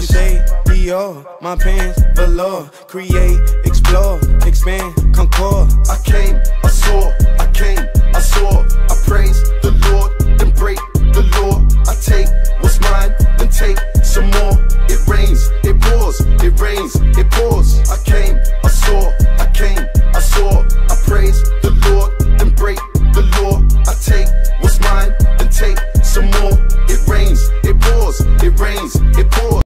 My shade, Dior, my pants, velour. Create, explore, expand, concord. I came, I saw, I came, I saw. I praise the Lord, then break the law. I take what's mine, then take some more. It rains, it pours, it rains, it pours. I came, I saw, I came, I saw. I praise the Lord, then break the law. I take what's mine, then take some more. It rains, it pours, it rains, it pours.